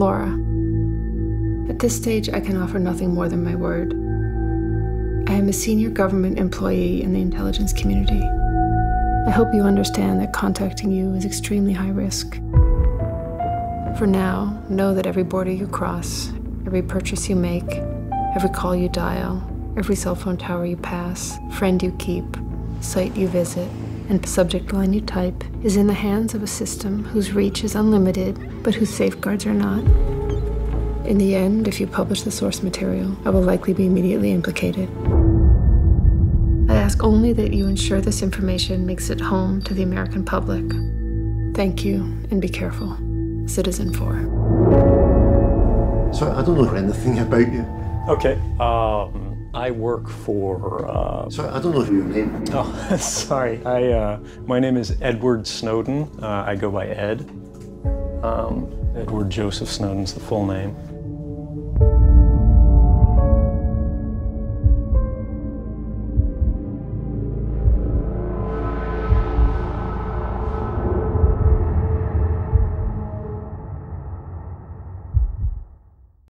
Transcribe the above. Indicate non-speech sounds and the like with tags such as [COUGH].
Laura. At this stage, I can offer nothing more than my word. I am a senior government employee in the intelligence community. I hope you understand that contacting you is extremely high risk. For now, know that every border you cross, every purchase you make, every call you dial, every cell phone tower you pass, friend you keep, site you visit, and the subject line you type is in the hands of a system whose reach is unlimited, but whose safeguards are not. In the end, if you publish the source material, I will likely be immediately implicated. I ask only that you ensure this information makes it home to the American public. Thank you, and be careful. Citizenfour. So I don't know anything about you. Okay. Um, I work for. Uh, So I don't know your name. oh, [LAUGHS] sorry. I. Uh, my name is Edward Snowden. Uh, I go by Ed. Um, Edward Joseph Snowden's the full name.